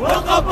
Welcome.